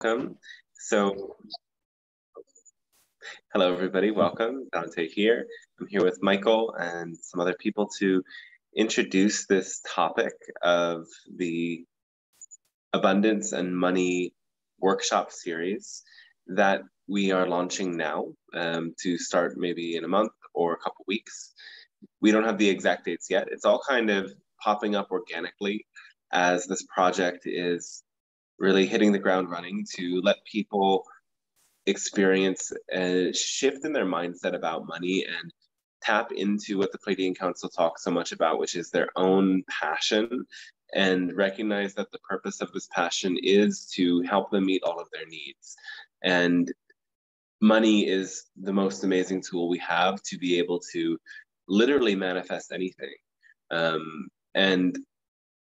welcome. So, hello everybody, welcome. Dante here. I'm here with Michael and some other people to introduce this topic of the abundance and money workshop series that we are launching now um, to start maybe in a month or a couple weeks. We don't have the exact dates yet. It's all kind of popping up organically as this project is really hitting the ground running to let people experience a shift in their mindset about money and tap into what the Pleiadian Council talks so much about, which is their own passion, and recognize that the purpose of this passion is to help them meet all of their needs. And money is the most amazing tool we have to be able to literally manifest anything. Um, and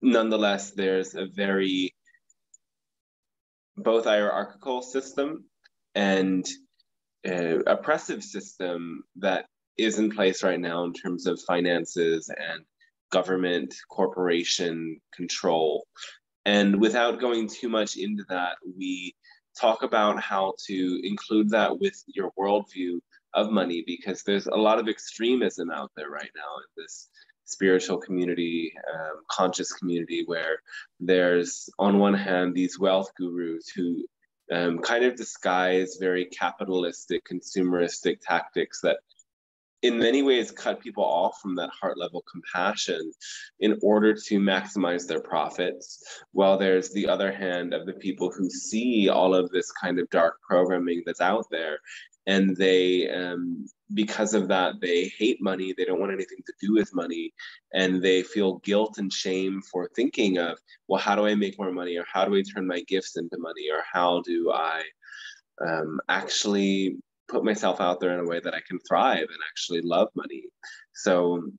nonetheless, there's a very both hierarchical system and uh, oppressive system that is in place right now in terms of finances and government corporation control. And without going too much into that, we talk about how to include that with your worldview of money because there's a lot of extremism out there right now in this spiritual community, um, conscious community, where there's on one hand these wealth gurus who um, kind of disguise very capitalistic, consumeristic tactics that in many ways cut people off from that heart level compassion in order to maximize their profits while there's the other hand of the people who see all of this kind of dark programming that's out there and they um, because of that they hate money they don't want anything to do with money and they feel guilt and shame for thinking of well how do i make more money or how do i turn my gifts into money or how do i um, actually put myself out there in a way that i can thrive and actually love money? So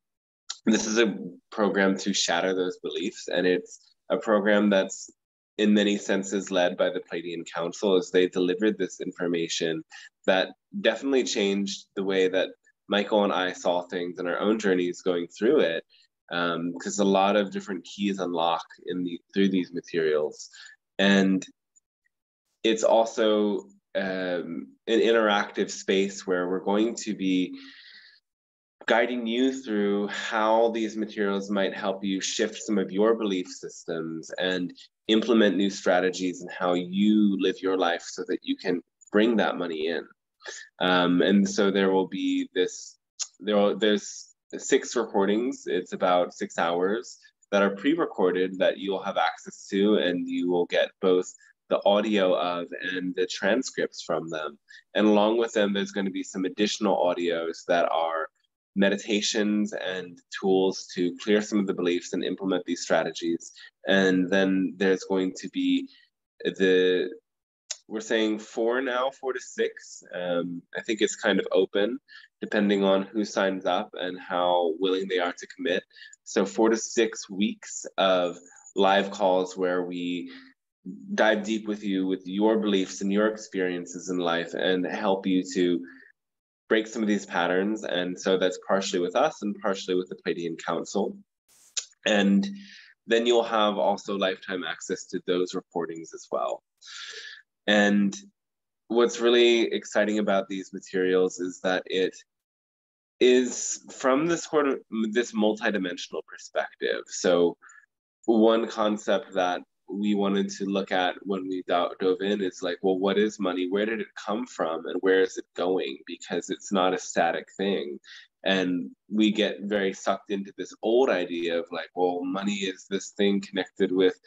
this is a program to shatter those beliefs and it's a program that's in many senses led by the Pleiadian Council as they delivered this information that definitely changed the way that Michael and I saw things in our own journeys going through it. Because um, a lot of different keys unlock in the through these materials, and it's also um, an interactive space where we're going to be guiding you through how these materials might help you shift some of your belief systems and implement new strategies and how you live your life so that you can bring that money in. Um, and so there will be this, there will, there's six recordings. It's about six hours that are pre-recorded that you'll have access to and you will get both the audio of and the transcripts from them. And along with them, there's going to be some additional audios that are meditations and tools to clear some of the beliefs and implement these strategies. And then there's going to be the we're saying four now, four to six. Um, I think it's kind of open depending on who signs up and how willing they are to commit. So, four to six weeks of live calls where we dive deep with you with your beliefs and your experiences in life and help you to break some of these patterns. And so that's partially with us and partially with the Pleiadian Council. And then you'll have also lifetime access to those reportings as well. And what's really exciting about these materials is that it is from this sort of this multidimensional perspective. So one concept that we wanted to look at when we dove in is like, well, what is money? Where did it come from and where is it going? Because it's not a static thing. And we get very sucked into this old idea of like, well, money is this thing connected with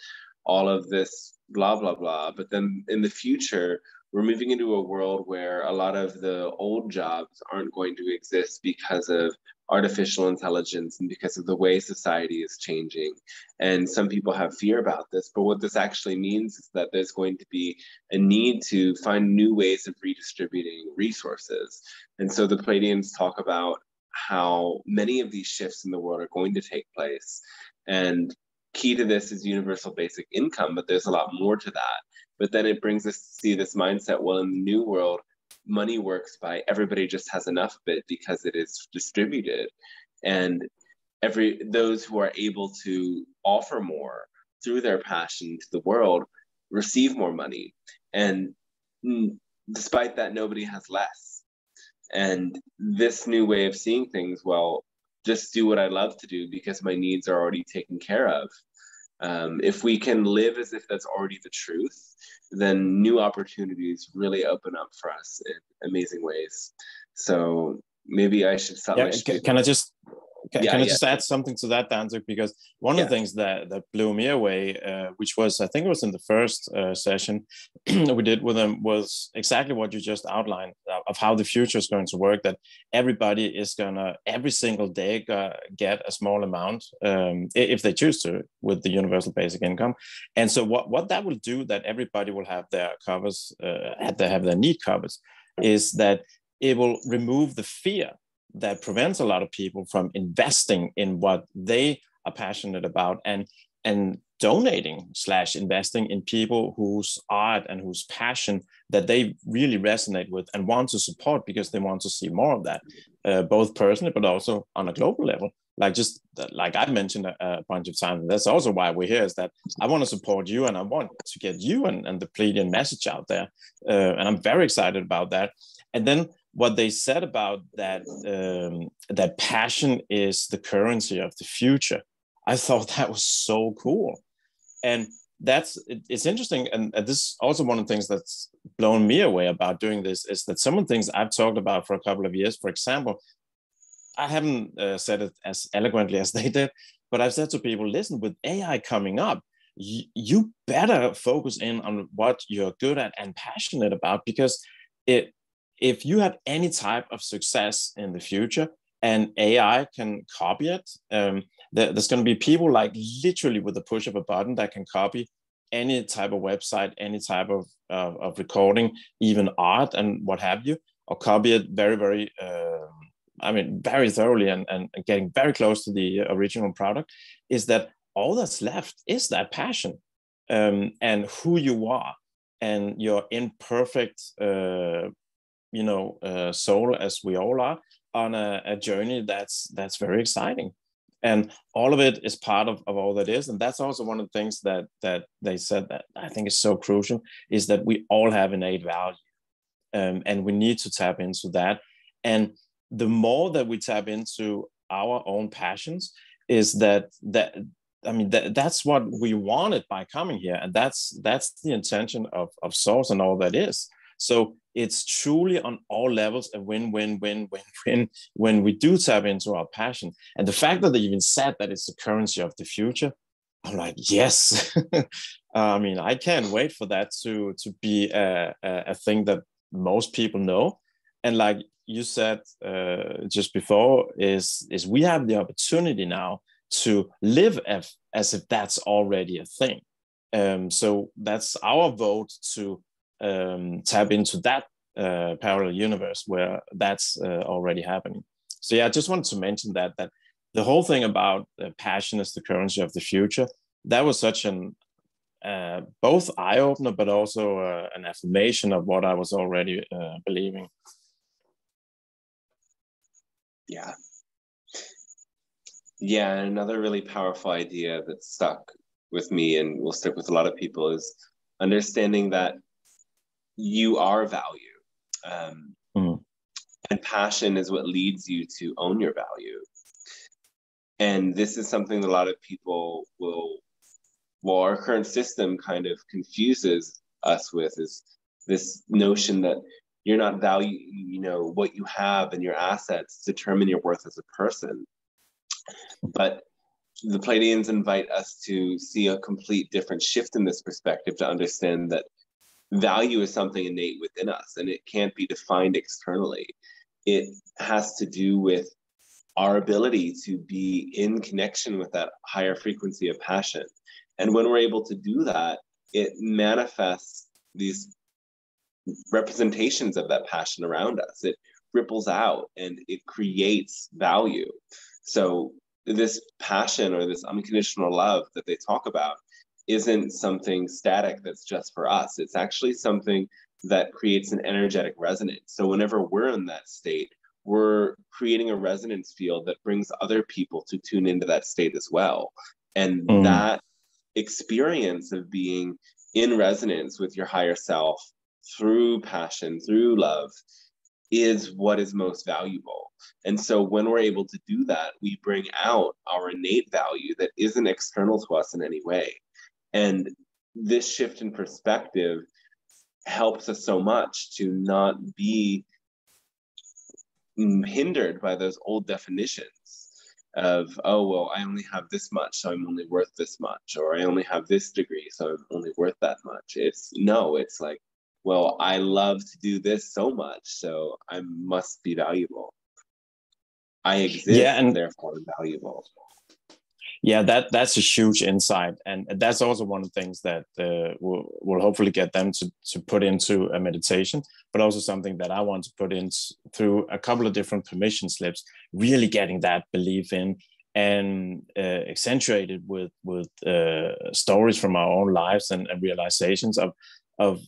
all of this blah blah blah but then in the future we're moving into a world where a lot of the old jobs aren't going to exist because of artificial intelligence and because of the way society is changing. And some people have fear about this, but what this actually means is that there's going to be a need to find new ways of redistributing resources. And so the Pleiadians talk about how many of these shifts in the world are going to take place. And key to this is universal basic income, but there's a lot more to that. But then it brings us to see this mindset well, in the new world, money works by everybody just has enough of it because it is distributed. And every those who are able to offer more through their passion to the world receive more money. And despite that, nobody has less. And this new way of seeing things, well, just do what I love to do because my needs are already taken care of. Um, if we can live as if that's already the truth, then new opportunities really open up for us in amazing ways. So maybe I should stop. Yeah, can, can I just can, yeah, can I yeah. just add something to that, Dante? Because one yeah. of the things that, that blew me away, uh, which was, I think it was in the first uh, session we did with them, was exactly what you just outlined uh, of how the future is going to work. That everybody is going to, every single day, get a small amount um, if they choose to with the universal basic income. And so, what, what that will do, that everybody will have their covers, uh, have, their, have their need covers, is that it will remove the fear that prevents a lot of people from investing in what they are passionate about and and donating slash investing in people whose art and whose passion that they really resonate with and want to support because they want to see more of that uh, both personally but also on a global level. Like just like I've mentioned a, a, bunch of times that's also why we're here is that i want to support you and i want to get you and, and the pleiadian message out there uh, and i'm very excited about that. And then what they said about that um, that passion is the currency of the future. I thought that was so cool. And that's it, it's interesting. And, this is also one of the things that's blown me away about doing this is that some of the things i've talked about for a couple of years for example i haven't uh, said it as eloquently as they did but i've said to people listen with ai coming up you better focus in on what you're good at and passionate about because it if you have any type of success in the future and AI can copy it, um, there, there's going to be people like literally with the push of a button that can copy any type of website, any type of, uh, of recording, even art and what have you, or copy it very, very, uh, I mean, very thoroughly and, and getting very close to the original product, is that all that's left is that passion um, and who you are and your imperfect uh, you know uh, soul as we all are on a, a, journey that's that's very exciting. And all of it is part of, of all that is. And that's also one of the things that that they said that i think is so crucial is that we all have innate value um, and we need to tap into that. And the more that we tap into our own passions is that that I mean that, that's what we wanted by coming here, and that's that's the intention of of Source and all that is. So it's truly on all levels a win, win, win, win, win when we do tap into our passion. And the fact that they even said that it's the currency of the future, I'm like, yes. I mean, I can't wait for that to to be a, a, thing that most people know. And like you said uh, just before, is is we have the opportunity now to live as, as if that's already a thing. Um, so that's our vote to um, tap into that uh, parallel universe where that's uh, already happening. So yeah, I just wanted to mention that that the whole thing about uh, passion is the currency of the future. That was such an uh, both eye opener, but also uh, an affirmation of what I was already uh, believing. Yeah. Yeah, another really powerful idea that stuck with me and will stick with a lot of people is understanding that you are value. Um, mm. And passion is what leads you to own your value. And this is something that a lot of people will, well, our current system kind of confuses us with is this notion that you're not value, you know, what you have and your assets determine your worth as a person. But the Pleiadians invite us to see a complete different shift in this perspective to understand that value is something innate within us and it can't be defined externally. It has to do with our ability to be in connection with that higher frequency of passion. And when we're able to do that, it manifests these representations of that passion around us. It ripples out and it creates value. So, this passion or this unconditional love that they talk about isn't something static that's just for us. It's actually something that creates an energetic resonance. So whenever we're in that state, we're creating a resonance field that brings other people to tune into that state as well. And mm. that experience of being in resonance with your higher self through passion, through love, is what is most valuable. And so when we're able to do that, we bring out our innate value that isn't external to us in any way. And this shift in perspective helps us so much to not be mm, hindered by those old definitions of oh well i only have this much so i'm only worth this much or i only have this degree so i'm only worth that much. It's no it's like well i love to do this so much so i must be valuable. I exist yeah, and therefore I'm valuable yeah that that's a huge insight and that's also one of the things that uh, will will hopefully get them to to put into a meditation but also something that i want to put in through a couple of different permission slips really getting that belief in and uh, accentuated with with uh, stories from our own lives and, and, realizations of of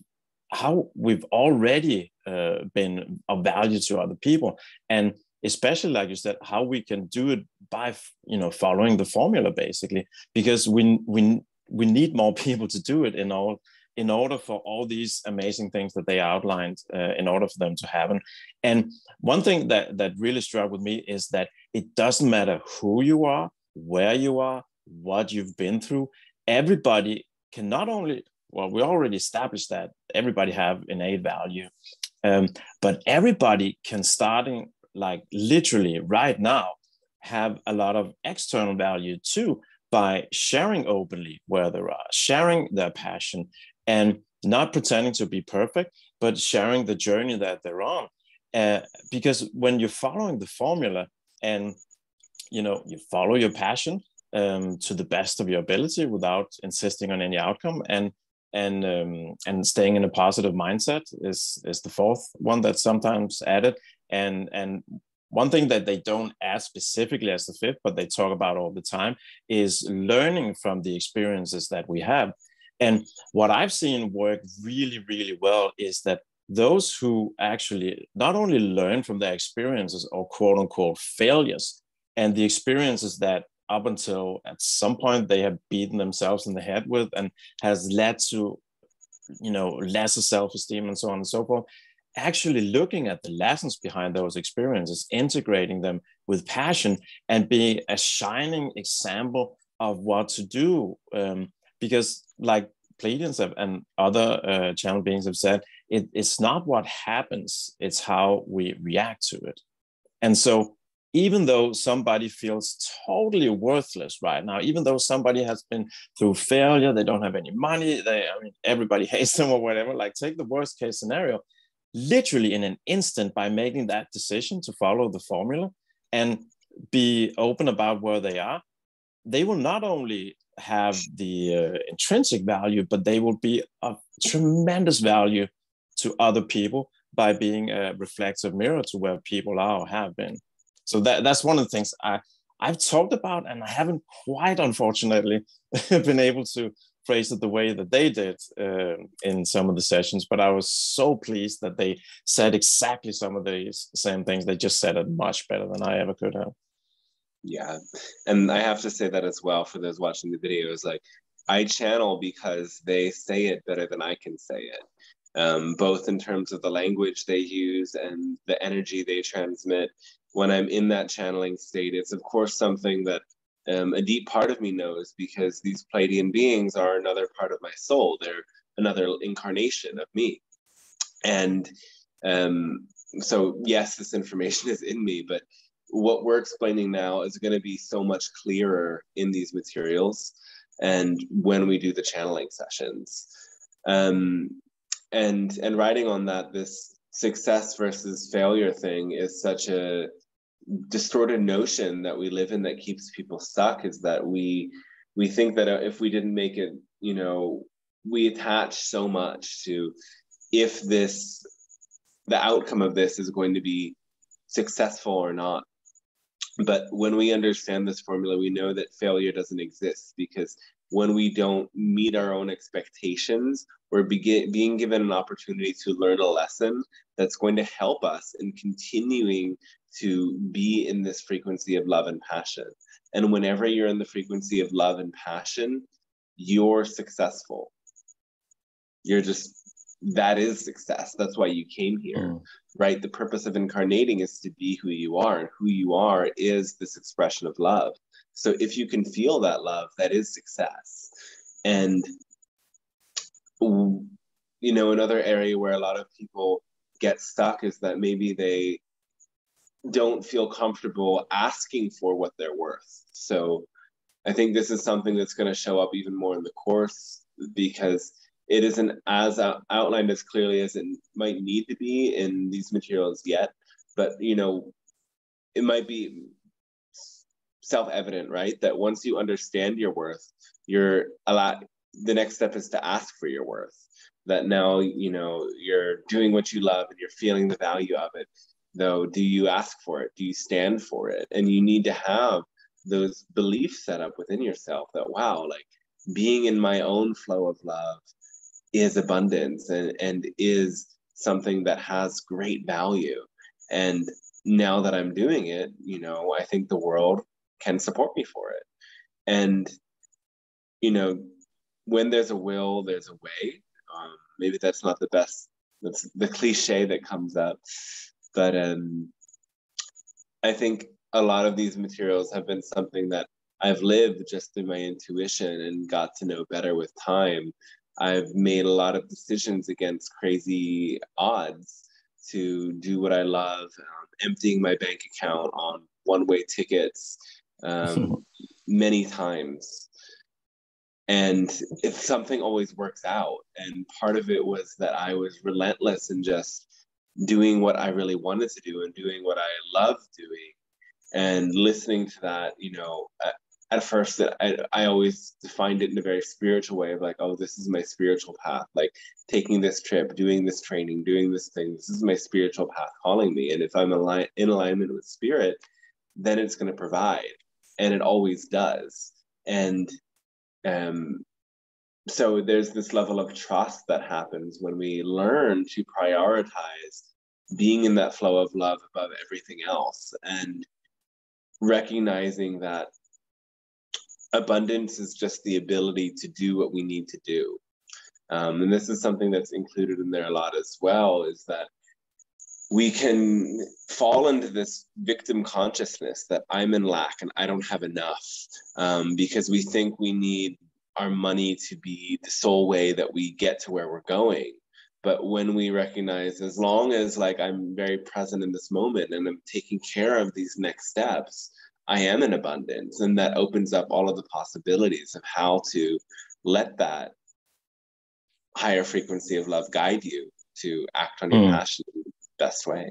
how we've already uh, been of value to other people. And especially like you said how we can do it by you know following the formula basically because we we we need more people to do it in all in order for all these amazing things that they outlined uh, in order for them to happen. And one thing that that really struck with me is that it doesn't matter who you are where you are what you've been through everybody can not only well we already established that everybody have innate value um, but everybody can starting like literally right now have a lot of external value too by sharing openly where they are, sharing their passion, and not pretending to be perfect, but sharing the journey that they're on. Uh, because when you're following the formula and you know you follow your passion um, to the best of your ability without insisting on any outcome and and um, and staying in a positive mindset is is the fourth one that's sometimes added and and one thing that they don't add specifically as the fifth, but they talk about all the time, is learning from the experiences that we have. And what I've seen work really, really well is that those who actually not only learn from their experiences or quote unquote failures and the experiences that up until at some point they have beaten themselves in the head with and has led to you know lesser self-esteem and so on and so forth actually looking at the lessons behind those experiences, integrating them with passion, and be a shining example of what to do. Um, because, like Pleiadians and other uh, channel beings have said, it, it's not what happens, it's how we react to it. And so, even though somebody feels totally worthless right now, even though somebody has been through failure, they don't have any money, they, I mean, everybody hates them or whatever, like take the worst case scenario literally in an instant by making that decision to follow the formula and be open about where they are, they will not only have the uh, intrinsic value, but they will be of tremendous value to other people by being a reflective mirror to where people are or have been. So that, that's one of the things I, I've talked about, and I haven't quite, unfortunately, been able to phrase it the way that they did uh, in some of the sessions, but I was so pleased that they said exactly some of the same things. They just said it much better than I ever could have. Yeah. And I have to say that as well for those watching the videos. Like, I channel because they say it better than I can say it, um, both in terms of the language they use and the energy they transmit. When I'm in that channeling state, it's of course something that um, a deep part of me knows because these Pleiadian beings are another part of my soul. They're another incarnation of me. And um, so, yes, this information is in me, but what we're explaining now is going to be so much clearer in these materials and when we do the channeling sessions. Um, and and writing on that, this success versus failure thing is such a distorted notion that we live in that keeps people stuck is that we we think that if we didn't make it you know we attach so much to if this the outcome of this is going to be successful or not. But when we understand this formula we know that failure doesn't exist because when we don't meet our own expectations we're begin, being given an opportunity to learn a lesson that's going to help us in continuing to be in this frequency of love and passion. And whenever you're in the frequency of love and passion, you're successful. you're just that is success that's why you came here mm. right the purpose of incarnating is to be who you are and who you are is this expression of love so if you can feel that love that is success and you know another area where a lot of people get stuck is that maybe they don't feel comfortable asking for what they're worth. So i think this is something that's going to show up even more in the course because it isn't as out- outlined as clearly as it might need to be in these materials yet but you know it might be self-evident right? That once you understand your worth you're a lot the next step is to ask for your worth. That now you know you're doing what you love and you're feeling the value of it though do you ask for it do you stand for it and you need to have those beliefs set up within yourself that wow like being in my own flow of love is abundance and, and is something that has great value. And now that I'm doing it, you know, I think the world can support me for it. And, you know, when there's a will, there's a way. Um, maybe that's not the best, that's the cliche that comes up. But um, I think a lot of these materials have been something that I've lived just through my intuition and got to know better with time. I've made a lot of decisions against crazy odds to do what I love, um, emptying my bank account on one way tickets um, many times. And if something always works out. And part of it was that I was relentless in just doing what I really wanted to do and doing what I love doing and listening to that, you know, at first I, I always defined it in a very spiritual way of like oh this is my spiritual path. Like taking this trip doing this training doing this thing this is my spiritual path calling me. And if i'm align- in alignment with spirit then it's going to provide. And it always does. And um so there's this level of trust that happens when we learn to prioritize being in that flow of love above everything else and recognizing that abundance is just the ability to do what we need to do. Um, and this is something that's included in there a lot as well is that we can fall into this victim consciousness that I'm in lack and I don't have enough um, because we think we need our money to be the sole way that we get to where we're going. But when we recognize, as long as like I'm very present in this moment and I'm taking care of these next steps, I am in abundance. And that opens up all of the possibilities of how to let that higher frequency of love guide you to act on your mm. passion in the best way.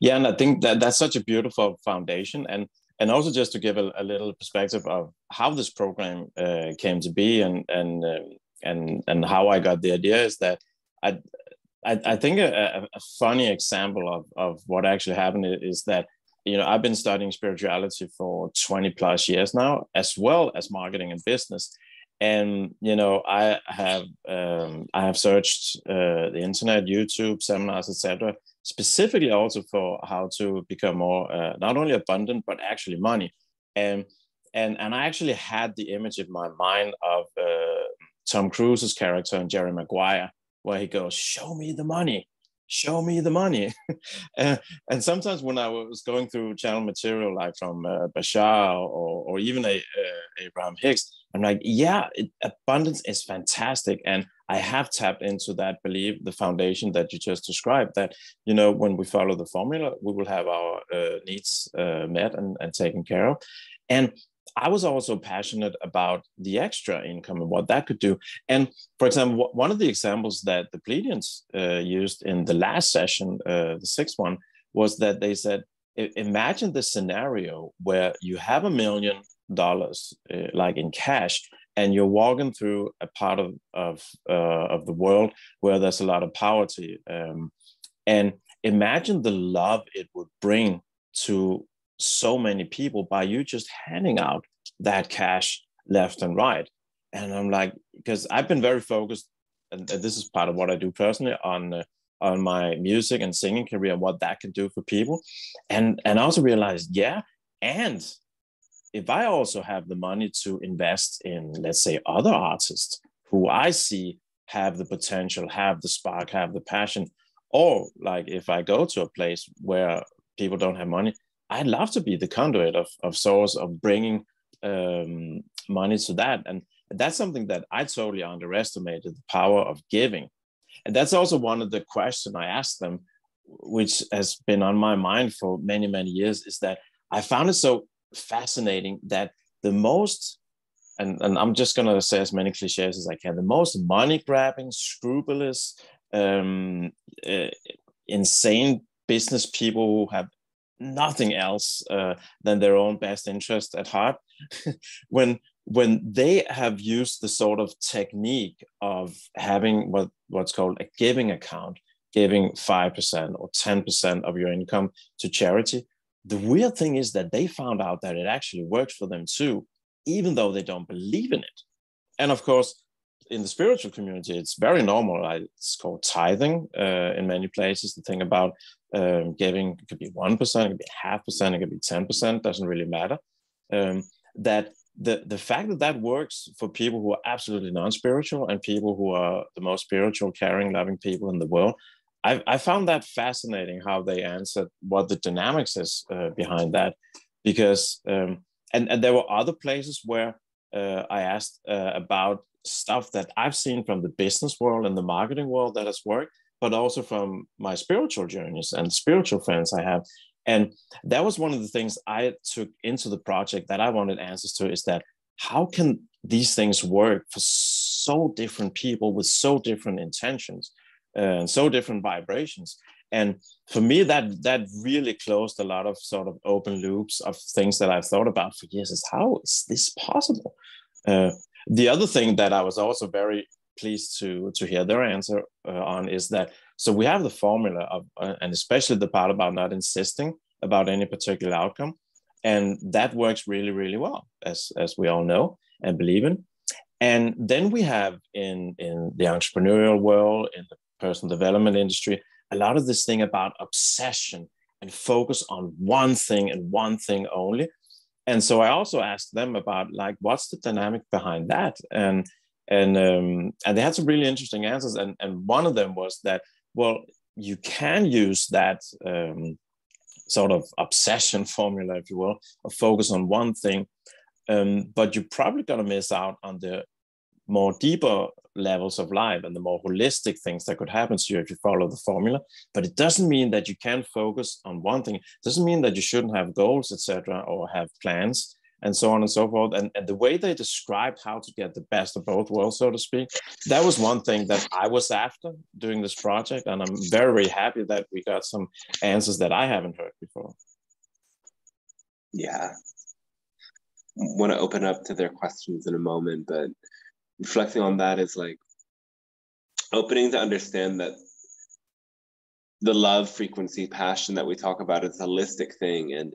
Yeah, and I think that that's such a beautiful foundation. And and also just to give a, a little perspective of how this program uh, came to be and and um, and and how I got the idea is that I I, I think a, a, funny example of, of what actually happened is that you know, I've been studying spirituality for 20 plus years now, as well as marketing and business. And you know, I have um, I have searched uh, the internet, YouTube, seminars, etc., specifically also for how to become more uh, not only abundant but actually money. And and and I actually had the image in my mind of uh, Tom Cruise's character in Jerry Maguire, where he goes, "Show me the money," show me the money. and, and, sometimes when I was going through channel material like from uh, Bashar or, or even a, uh, Abraham Hicks, I'm like, yeah, it, abundance is fantastic. And I have tapped into that belief, the foundation that you just described, that, you know, when we follow the formula, we will have our uh, needs uh, met and, and taken care of. And I was also passionate about the extra income and what that could do. And for example, one of the examples that the Pleiadians uh, used in the last session, uh, the sixth one, was that they said, imagine the scenario where you have a million dollars, uh, like in cash, and you're walking through a part of of, uh, of the world where there's a lot of poverty. Um, and imagine the love it would bring to so many people by you just handing out that cash left and right. And I'm like, because I've been very focused, and, this is part of what I do personally on uh, on my music and singing career and what that can do for people. And and I also realized, yeah, and if I also have the money to invest in, let's say, other artists who I see have the potential, have the spark, have the passion. Or like if I go to a place where people don't have money, I'd love to be the conduit of, of source of bringing um, money to that. And that's something that I totally underestimated the power of giving. And that's also one of the questions I asked them, which has been on my mind for many, many years, is that I found it so fascinating that the most, and, and I'm just going to say as many cliches as I can, the most money grabbing, scrupulous, um, uh, insane business people who have nothing else uh, than their own best interest at heart when when they have used the sort of technique of having what what's called a giving account giving 5% or 10% of your income to charity the weird thing is that they found out that it actually works for them too even though they don't believe in it and of course in the spiritual community, it's very normal. It's called tithing uh, in many places. The thing about um, giving could be one percent, it could be half percent, it could be ten percent. Doesn't really matter. Um, that the the fact that that works for people who are absolutely non-spiritual and people who are the most spiritual, caring, loving people in the world. I, I found that fascinating how they answered what the dynamics is uh, behind that, because um, and and there were other places where uh, I asked uh, about stuff that I've seen from the business world and the marketing world that has worked, but also from my spiritual journeys and spiritual friends I have. And that was one of the things I took into the project that I wanted answers to is that how can these things work for so different people with so different intentions and so different vibrations? And for me, that that really closed a lot of sort of open loops of things that I've thought about for years. Is how is this possible? Uh, the other thing that I was also very pleased to to hear their answer uh, on is that so we have the formula of uh, and especially the part about not insisting about any particular outcome and that works really really well as as we all know and believe in and then we have in in the entrepreneurial world in the personal development industry a lot of this thing about obsession and focus on one thing and one thing only. And so I also asked them about like what's the dynamic behind that, and and um, and they had some really interesting answers, and and one of them was that well you can use that um, sort of obsession formula, if you will, of focus on one thing, um, but you're probably going to miss out on the more deeper levels of life and the more holistic things that could happen to you if you follow the formula. But it doesn't mean that you can't focus on one thing. It doesn't mean that you shouldn't have goals etc or have plans and so on and so forth. And, and the way they described how to get the best of both worlds so to speak that was one thing that i was after doing this project and i'm very very happy that we got some answers that i haven't heard before. Yeah. Want to open up to their questions in a moment but reflecting on that is like opening to understand that the love frequency passion that we talk about is a holistic thing and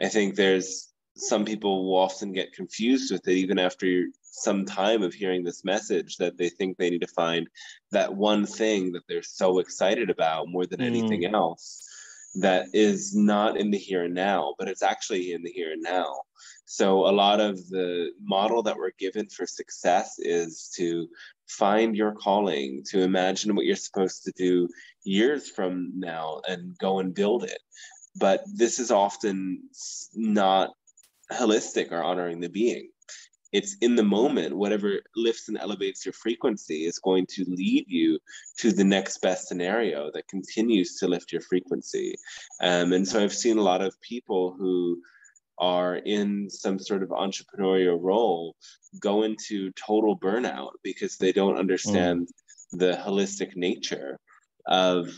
i think there's some people will often get confused with it even after some time of hearing this message that they think they need to find that one thing that they're so excited about more than mm. anything else that is not in the here and now but it's actually in the here and now so, a lot of the model that we're given for success is to find your calling, to imagine what you're supposed to do years from now and go and build it. But this is often not holistic or honoring the being. It's in the moment, whatever lifts and elevates your frequency is going to lead you to the next best scenario that continues to lift your frequency. Um, and so I've seen a lot of people who are in some sort of entrepreneurial role go into total burnout because they don't understand mm. the holistic nature of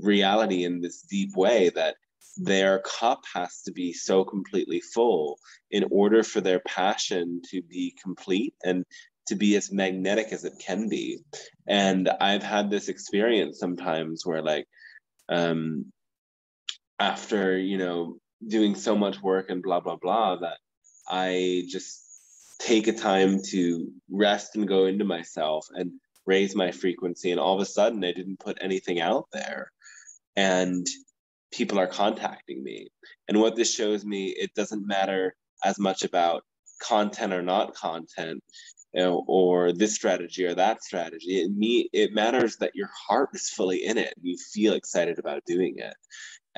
reality in this deep way that their cup has to be so completely full in order for their passion to be complete and to be as magnetic as it can be and i've had this experience sometimes where like um after you know doing so much work and blah blah blah that I just take a time to rest and go into myself and raise my frequency and all of a sudden I didn't put anything out there and people are contacting me and what this shows me it doesn't matter as much about content or not content or this strategy or that strategy. It me it matters that your heart is fully in it. and You feel excited about doing it.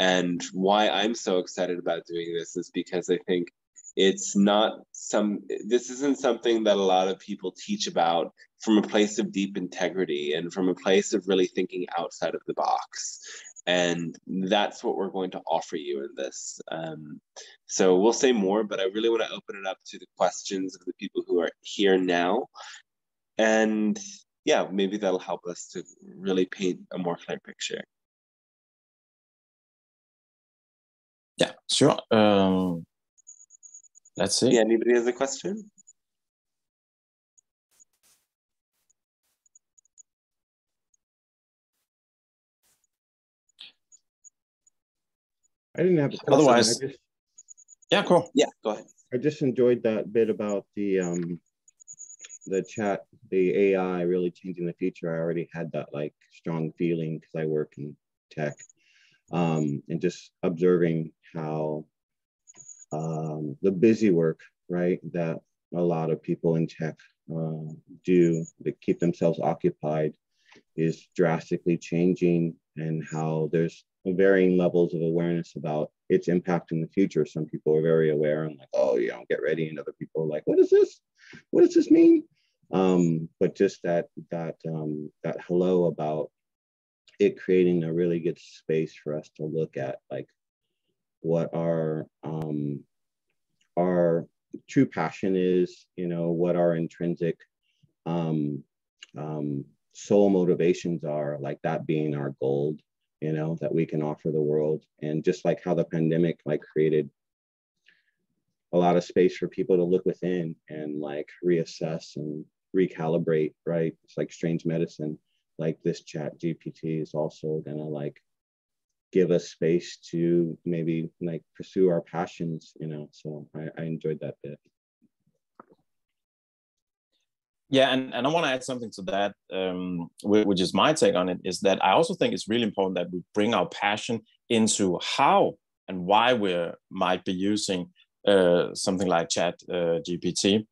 And why I'm so excited about doing this is because I think it's not some this isn't something that a lot of people teach about from a place of deep integrity and from a place of really thinking outside of the box. And that's what we're going to offer you in this. Um, so we'll say more but i really want to open it up to the questions of the people who are here now. And yeah maybe that'll help us to really paint a more clear picture yeah sure um, let's see yeah anybody has a question I didn't have a question. Otherwise, just, yeah, cool. Yeah, go ahead. I just enjoyed that bit about the um the chat, the AI really changing the future. I already had that like strong feeling because I work in tech, um, and just observing how um, the busy work, right, that a lot of people in tech uh, do to keep themselves occupied is drastically changing, and how there's varying levels of awareness about its impact in the future. Some people are very aware and like, oh, you know, get ready, and other people are like, what is this? What does this mean? Um, but just that that um, that hello about it creating a really good space for us to look at like what our um, our true passion is, you know, what our intrinsic um, um, soul motivations are, like that being our gold you know, that we can offer the world. And just like how the pandemic like created a lot of space for people to look within and like reassess and recalibrate, right? It's like strange medicine. Like this chat GPT is also gonna like give us space to maybe like pursue our passions, you know. So I, I enjoyed that bit. Yeah, and, and I want to add something to that, um, which is my take on it, is that I also think it's really important that we bring our passion into how and why we might be using uh, something like Chat uh, GPT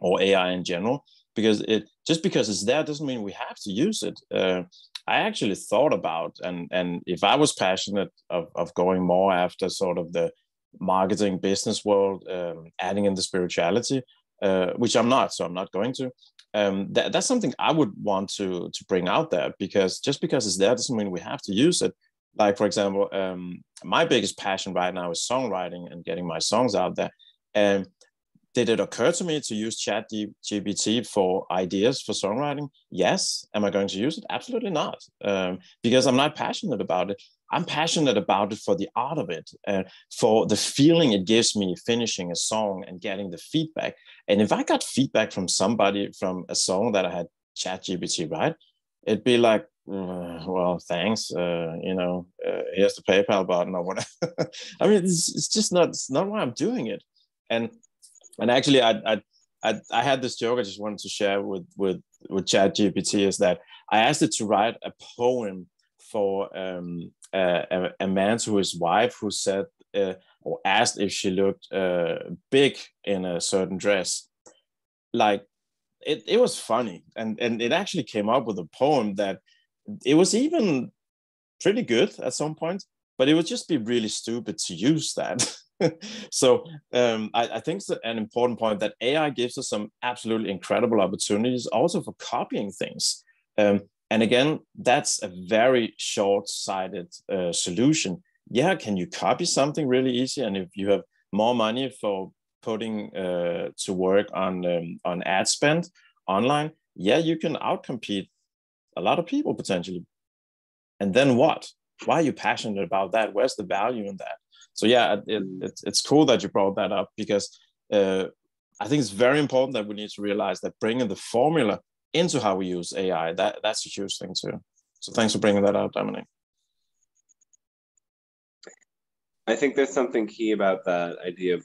or AI in general, because it just because it's there doesn't mean we have to use it. Uh, I actually thought about and and if I was passionate of, of going more after sort of the marketing business world, um, adding in the spirituality, uh, which I'm not, so I'm not going to um, that, that's something I would want to to bring out there because just because it's there doesn't mean we have to use it. Like for example, um, my biggest passion right now is songwriting and getting my songs out there. And did it occur to me to use Chat GPT for ideas for songwriting? Yes. Am I going to use it? Absolutely not, um, because I'm not passionate about it. I'm passionate about it for the art of it, and for the feeling it gives me finishing a song and getting the feedback. And if I got feedback from somebody from a song that I had Chat GPT, right, it'd be like, uh, well, thanks. Uh, you know, uh, here's the PayPal button or whatever. I mean, it's, it's just not it's not why I'm doing it. And and actually, I, I I I had this joke I just wanted to share with with with Chat GPT is that I asked it to write a poem for um, a, a, man to his wife who said uh, or asked if she looked uh, big in a certain dress. Like it, it was funny, and and it actually came up with a poem that it was even pretty good at some point, but it would just be really stupid to use that. so um, I, I, think it's an important point that AI gives us some absolutely incredible opportunities also for copying things. Um, and again, that's a very short-sighted uh, solution. Yeah, can you copy something really easy? And if you have more money for putting uh, to work on um, on ad spend online, yeah, you can outcompete a lot of people potentially. And then what? Why are you passionate about that? Where's the value in that? So yeah, it, it, it's cool that you brought that up because uh, I think it's very important that we need to realize that bringing the formula into how we use AI, that that's a huge thing too. So thanks for bringing that up, Dominic. I think there's something key about that idea of,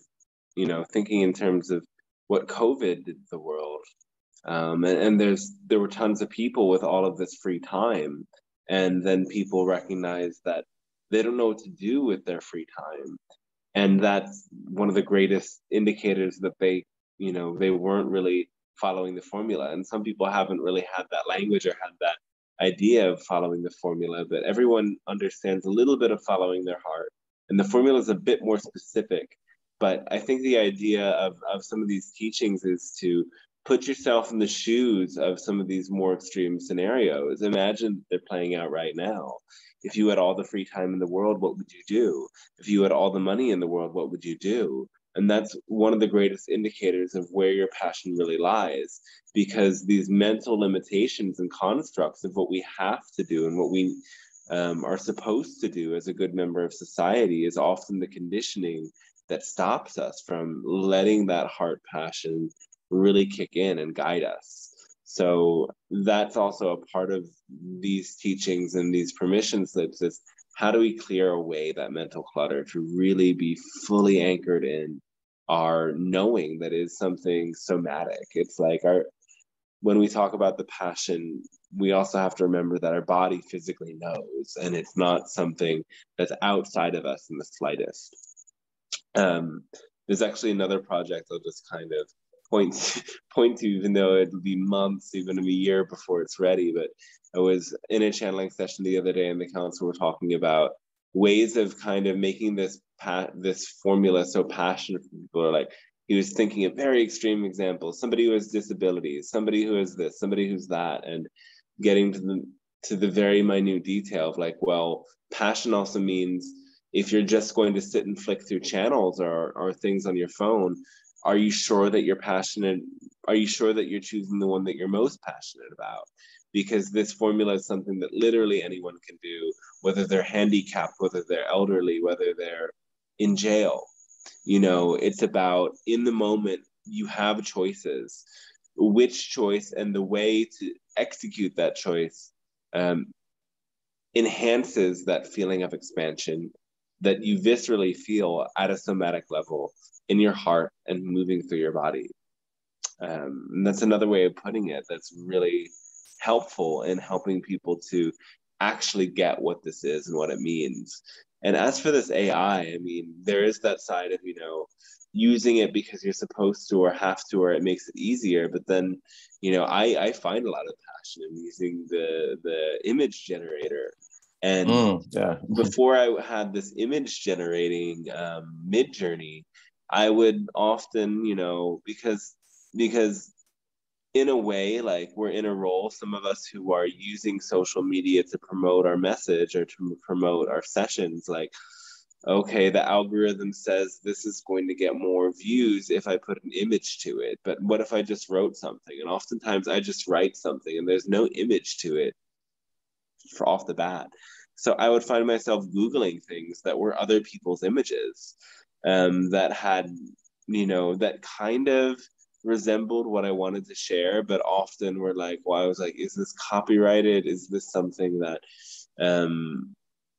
you know, thinking in terms of what COVID did to the world. Um, and, and there's there were tons of people with all of this free time, and then people recognize that they don't know what to do with their free time, and that's one of the greatest indicators that they, you know, they weren't really following the formula. And some people haven't really had that language or had that idea of following the formula, but everyone understands a little bit of following their heart. And the formula is a bit more specific. But I think the idea of, of some of these teachings is to put yourself in the shoes of some of these more extreme scenarios. Imagine they're playing out right now. If you had all the free time in the world, what would you do? If you had all the money in the world, what would you do? And that's one of the greatest indicators of where your passion really lies, because these mental limitations and constructs of what we have to do and what we um, are supposed to do as a good member of society is often the conditioning that stops us from letting that heart passion really kick in and guide us. So that's also a part of these teachings and these permission slips is how do we clear away that mental clutter to really be fully anchored in our knowing that is something somatic it's like our when we talk about the passion we also have to remember that our body physically knows and it's not something that's outside of us in the slightest um, there's actually another project i'll just kind of point point to even though it'll be months even a year before it's ready but i was in a channeling session the other day and the council were talking about ways of kind of making this pa- this formula so passionate for people. Are like he was thinking of very extreme examples. Somebody who has disabilities somebody who has this somebody who's that and getting to the to the very minute detail of like well passion also means if you're just going to sit and flick through channels or or things on your phone are you sure that you're passionate are you sure that you're choosing the one that you're most passionate about? Because this formula is something that literally anyone can do whether they're handicapped whether they're elderly whether they're in jail. You know it's about in the moment you have choices. Which choice and the way to execute that choice um, enhances that feeling of expansion that you viscerally feel at a somatic level in your heart and moving through your body. Um, and that's another way of putting it that's really helpful in helping people to actually get what this is and what it means. And as for this AI, I mean, there is that side of, you know, using it because you're supposed to or have to or it makes it easier. But then, you know, I, I find a lot of passion in using the the image generator and mm, yeah. before I had this image generating um, Midjourney, I would often, you know, because because in a way, like we're in a role, some of us who are using social media to promote our message or to promote our sessions, like, okay, the algorithm says this is going to get more views if I put an image to it. But what if I just wrote something? And oftentimes I just write something and there's no image to it for off the bat. So I would find myself Googling things that were other people's images um, that had, you know, that kind of resembled what I wanted to share, but often were like, well, I was like, is this copyrighted? Is this something that, um,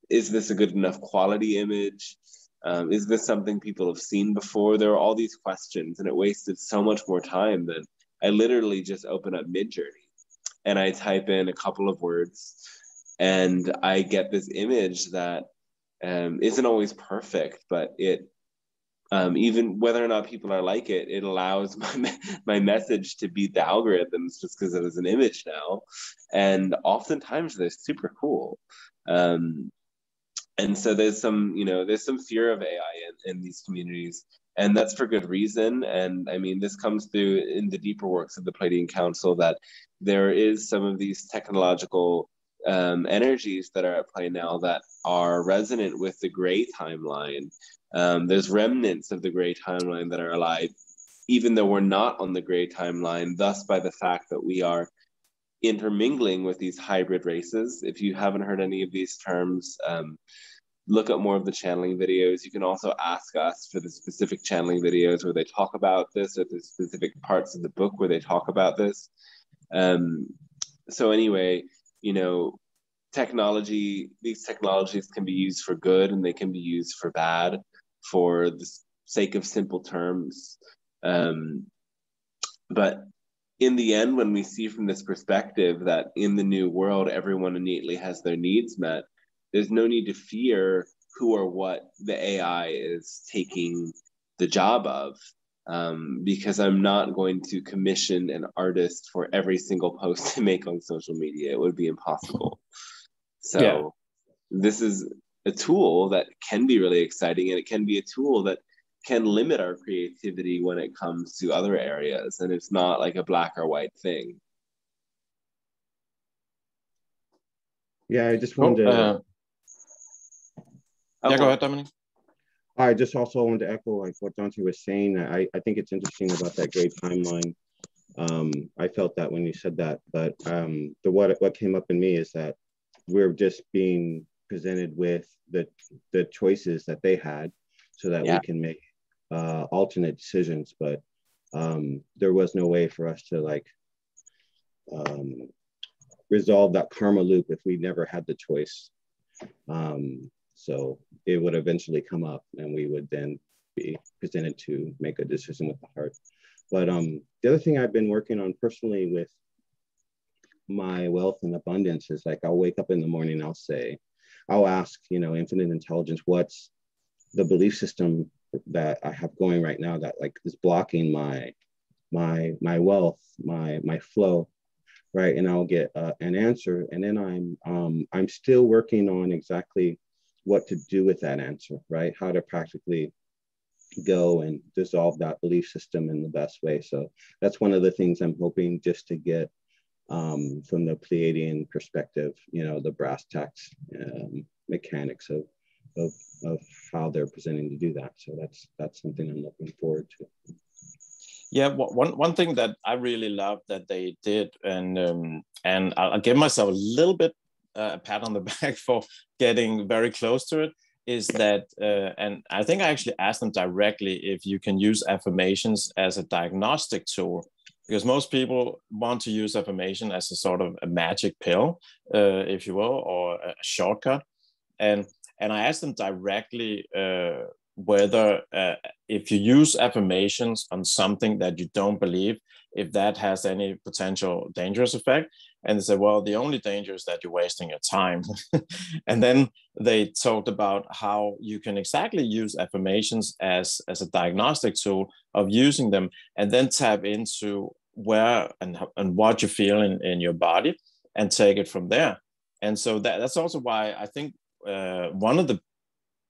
is this a good enough quality image? Um, is this something people have seen before? There were all these questions, and it wasted so much more time than I literally just open up Midjourney and I type in a couple of words, and I get this image that um, not always perfect, but it um, even whether or not people are like it, it allows my, my message to beat the algorithms just because it is an image now. And oftentimes they're super cool. Um, and so there's some, you know, there's some fear of AI in, in these communities. And that's for good reason. And I mean, this comes through in the deeper works of the Pleiadian Council that there is some of these technological um, energies that are at play now that are resonant with the gray timeline um, there's remnants of the gray timeline that are alive, even though we're not on the gray timeline, thus, by the fact that we are intermingling with these hybrid races. If you haven't heard any of these terms, um, look up more of the channeling videos. You can also ask us for the specific channeling videos where they talk about this, or the specific parts of the book where they talk about this. Um, so, anyway, you know, technology, these technologies can be used for good and they can be used for bad for the sake of simple terms. Um, but in the end, when we see from this perspective that in the new world, everyone innately has their needs met, there's no need to fear who or what the AI is taking the job of. Um, because I'm not going to commission an artist for every single post to make on social media. It would be impossible. So yeah. this is a tool that can be really exciting and it can be a tool that can limit our creativity when it comes to other areas and it's not like a black or white thing. Yeah, I just wanted oh, to. Uh, yeah, go ahead, Dominic. I just also wanted to echo like what Dante was saying. I, I think it's interesting about that gray timeline. Um, I felt that when you said that, but um, the what what came up in me is that we're just being presented with the the choices that they had, so that yeah. we can make uh, alternate decisions. But um, there was no way for us to like um, resolve that karma loop if we never had the choice. Um, so it would eventually come up and we would then be presented to make a decision with the heart. But um, the other thing I've been working on personally with my wealth and abundance is like I'll wake up in the morning, I'll say, I'll ask, you know, infinite intelligence, what's the belief system that I have going right now that like is blocking my my my wealth, my my flow, right and i'll get uh, an answer and then i'm um, i'm still working on exactly what to do with that answer right? How to practically go and dissolve that belief system in the best way. So that's one of the things i'm hoping just to get um, from the pleiadian perspective you know the brass tacks um, mechanics of, of of how they're presenting to do that. So that's that's something i'm looking forward to. Yeah, one one thing that I really love that they did, and um, and I'll, give myself a little bit a pat on the back for getting very close to it, is that, uh, and I think I actually asked them directly if you can use affirmations as a diagnostic tool, because most people want to use affirmation as a sort of a magic pill, uh, if you will, or a shortcut, and and I asked them directly uh, whether uh, if you use affirmations on something that you don't believe, if that has any potential dangerous effect. And they said, well, the only danger is that you're wasting your time. and then they talked about how you can exactly use affirmations as, as a diagnostic tool of using them and then tap into where and, and what you feel in, in your body and take it from there. And so that, that's also why I think uh, one of the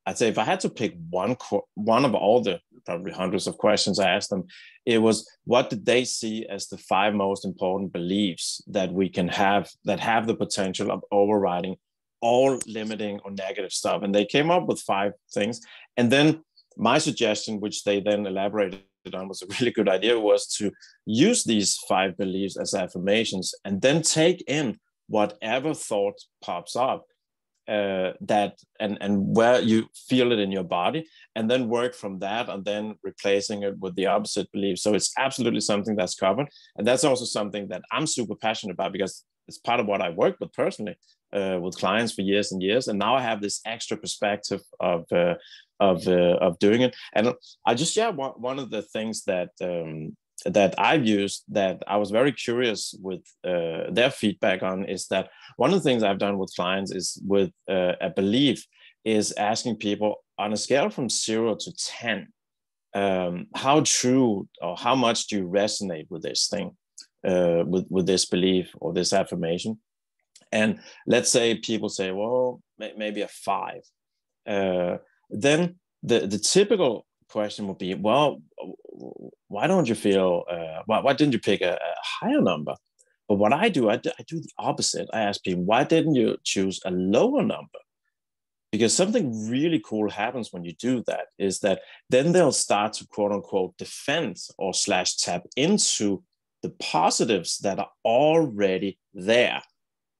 I'd say if I had to pick one one of all the probably hundreds of questions I asked them, it was what did they see as the five most important beliefs that we can have that have the potential of overriding all limiting or negative stuff, and they came up with five things. And then my suggestion, which they then elaborated on, was a really good idea, was to use these five beliefs as affirmations and then take in whatever thought pops up uh, that and and where you feel it in your body and then work from that and then replacing it with the opposite belief. So it's absolutely something that's covered. And that's also something that i'm super passionate about because it's part of what i work with personally uh, with clients for years and years. And now i have this extra perspective of uh, of uh, of doing it. And i just yeah one, one of the things that um, that I've used that I was very curious with uh, their feedback on is that one of the things I've done with clients is with uh, a belief is asking people on a scale from zero to 10, um, how true or how much do you resonate with this thing, uh, with, with this belief or this affirmation? And let's say people say, well, maybe a five. Uh, then the, the typical question would be, well, why don't you feel, uh, why, why didn't you pick a, a, higher number? But what I do, I do, I do the opposite. I ask people, why didn't you choose a lower number? Because something really cool happens when you do that is that then they'll start to quote unquote defend or slash tap into the positives that are already there.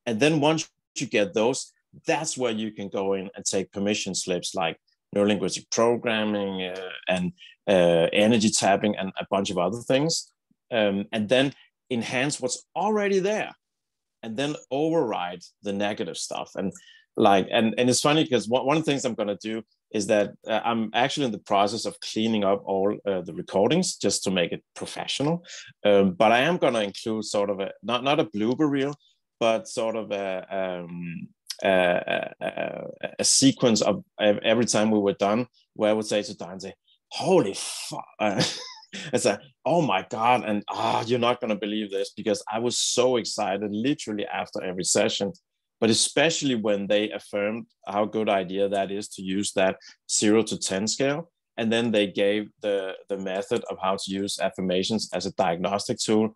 And then once you get those, that's where you can go in and take permission slips like neurolinguistic programming uh, and uh, energy tapping and a bunch of other things um, and then enhance what's already there and then override the negative stuff. And like and and it's funny because one, one of the things i'm going to do is that uh, i'm actually in the process of cleaning up all uh, the recordings just to make it professional. Um, but i am going to include sort of a not not a blooper reel but sort of a um, a, a, sequence of every time we were done where I would say to Dante, holy fuck. it's like oh my god and ah you're not going to believe this because i was so excited literally after every session but especially when they affirmed how good idea that is to use that 0 to 10 scale and then they gave the the method of how to use affirmations as a diagnostic tool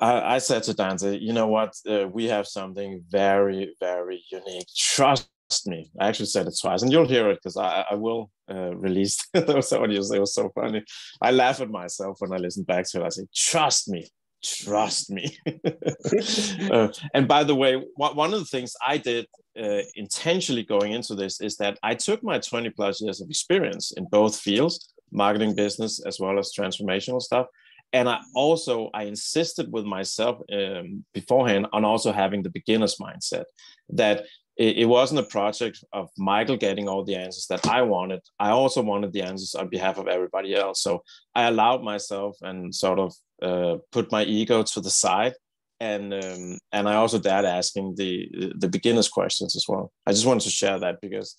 I, I said to Dante, you know what? Uh, we have something very, very unique. Trust me. I actually said it twice, and you'll hear it because I, I will uh, release those audios. It was so funny. I laugh at myself when I listen back to it. I say, trust me, trust me. uh, and by the way, one of the things I did uh, intentionally going into this is that I took my 20 plus years of experience in both fields, marketing business as well as transformational stuff, and I also I insisted with myself um, beforehand on also having the beginner's mindset that it, it, wasn't a project of Michael getting all the answers that I wanted. I also wanted the answers on behalf of everybody else. So I allowed myself and sort of uh, put my ego to the side. And um, and I also dared asking the the beginners questions as well. I just wanted to share that because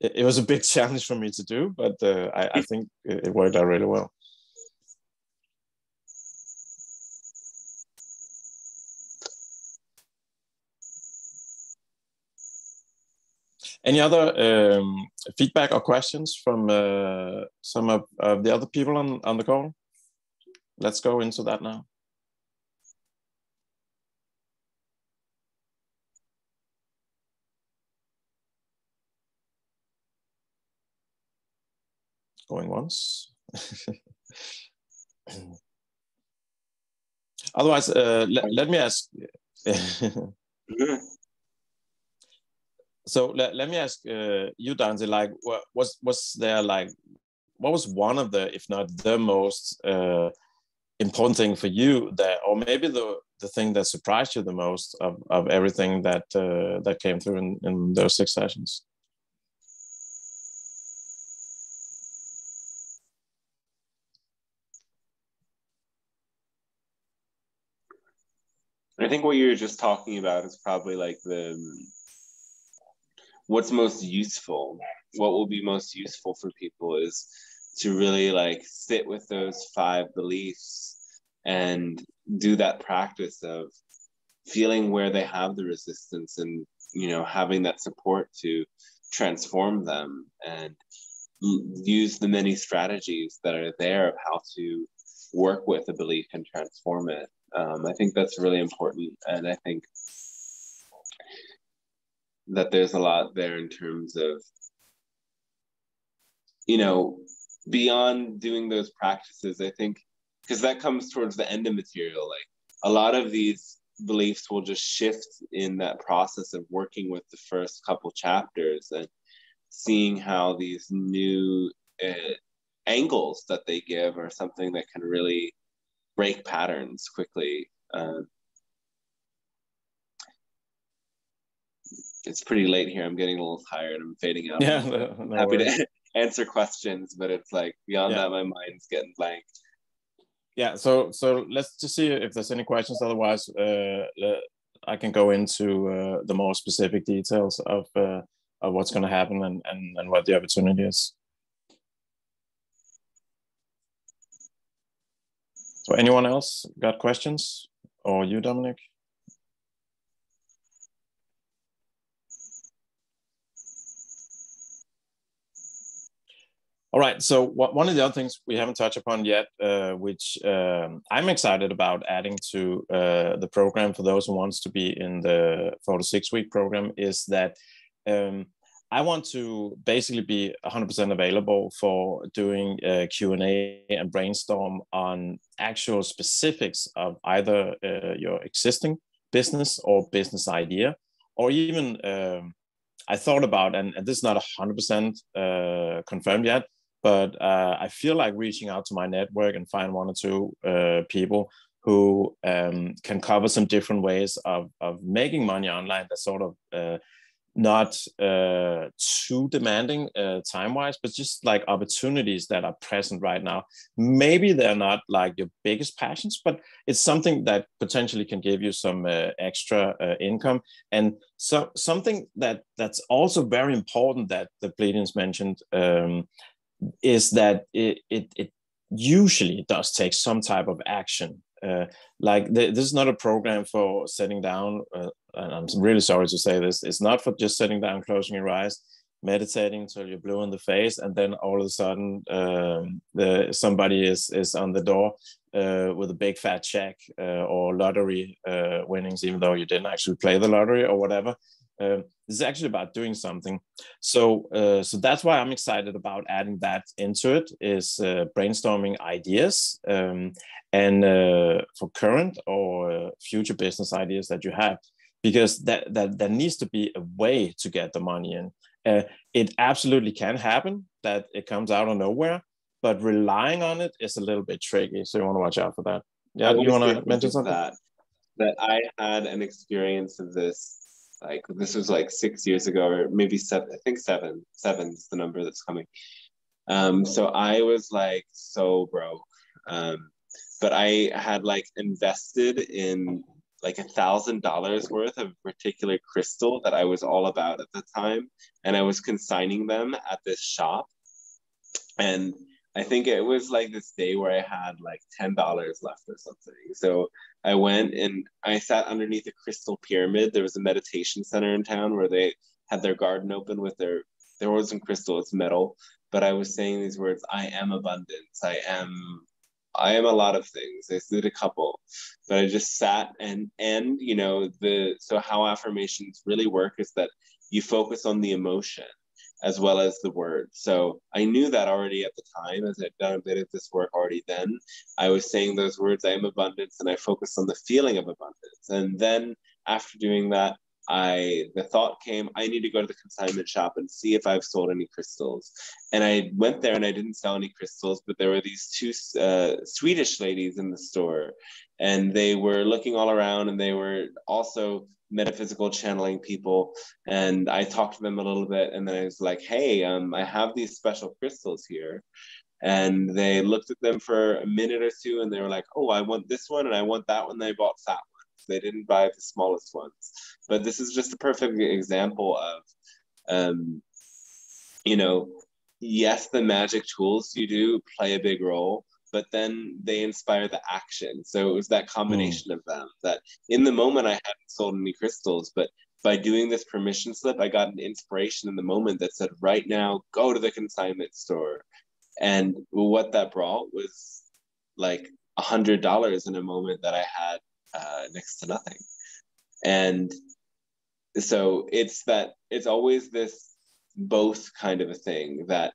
it, it was a big challenge for me to do, but uh, I, I think it worked out really well. Any other um, feedback or questions from uh, some of, of, the other people on, on the call? Let's go into that now. Going once. Otherwise, uh, let, let me ask. So let, let me ask uh, you Dante, like what was was there like what was one of the if not the most uh, important thing for you that or maybe the the thing that surprised you the most of, of everything that uh, that came through in, in those six sessions? I think what you're just talking about is probably like the what's most useful what will be most useful for people is to really like sit with those five beliefs and do that practice of feeling where they have the resistance and you know having that support to transform them and use the many strategies that are there of how to work with a belief and transform it. Um, i think that's really important and i think that there's a lot there in terms of you know beyond doing those practices i think because that comes towards the end of material like a lot of these beliefs will just shift in that process of working with the first couple chapters and seeing how these new uh, angles that they give are something that can really break patterns quickly um, it's pretty late here. I'm getting a little tired. I'm fading out. Yeah, no, no happy worries. to answer questions, but it's like beyond yeah. that, my mind's getting blank. Yeah, so so let's just see if there's any questions. Otherwise, uh, I can go into uh, the more specific details of uh, of what's going to happen and, and and what the opportunity is. So, anyone else got questions, or you, Dominic? All right. So one of the other things we haven't touched upon yet, uh, which um, I'm excited about adding to uh, the program for those who wants to be in the four to six week program, is that um, I want to basically be 100% available for doing Q and A and brainstorm on actual specifics of either uh, your existing business or business idea, or even. Um, I thought about, and, and this is not 100% uh, confirmed yet, but uh, I feel like reaching out to my network and find one or two uh, people who um, can cover some different ways of, of making money online that sort of uh, not uh, too demanding uh, time wise, but just like opportunities that are present right now. Maybe they're not like your biggest passions, but it's something that potentially can give you some uh, extra income. And so something that that's also very important that the Pleiadians mentioned um, is that it, it, it usually does take some type of action. Uh, like this is not a program for sitting down. Uh, and I'm really sorry to say this. It's not for just sitting down, closing your eyes, meditating until you're blue in the face, and then all of a sudden um, the, somebody is is on the door uh, with a big fat check uh, or lottery uh, winnings, even though you didn't actually play the lottery or whatever. Um, this is actually about doing something. So, uh, so that's why I'm excited about adding that into it. Is uh, brainstorming ideas um, and uh, for current or future business ideas that you have, because that that there needs to be a way to get the money in. it absolutely can happen that it comes out of nowhere, but relying on it is a little bit tricky. So you want to watch out for that. Yeah, you want to mention something? That, that I had an experience of this. Like this was like six years ago, or maybe seven. I think seven. Seven is the number that's coming. Um, so I was like so broke. Um, but I had like invested in like a thousand dollars worth of particular crystal that I was all about at the time, and I was consigning them at this shop. And I think it was like this day where I had like ten dollars left or something. So I went and I sat underneath a crystal pyramid. There was a meditation center in town where they had their garden open with their there wasn't crystal, it's metal. But I was saying these words, I am abundance. I am I am a lot of things. I did a couple, but I just sat and and you know the so how affirmations really work is that you focus on the emotion as well as the word. So I knew that already at the time, as I'd done a bit of this work already then. I was saying those words, I am abundance, and I focused on the feeling of abundance. And then after doing that, I the thought came, I need to go to the consignment shop and see if I've sold any crystals. And I went there and I didn't sell any crystals, but there were these two uh, Swedish ladies in the store, and they were looking all around, and they were also metaphysical channeling people and i talked to them a little bit and then i was like hey um, i have these special crystals here. And they looked at them for a minute or two and they were like oh i want this one and i want that one. They bought fat ones. They didn't buy the smallest ones. But this is just a perfect example of um, you know yes the magic tools you do play a big role but then they inspire the action. So it was that combination mm. of them that in the moment I hadn't sold any crystals, but by doing this permission slip, I got an inspiration in the moment that said, right now, go to the consignment store. And what that brought was like a hundred dollars in a moment that I had uh, next to nothing. And so it's that it's always this both kind of a thing that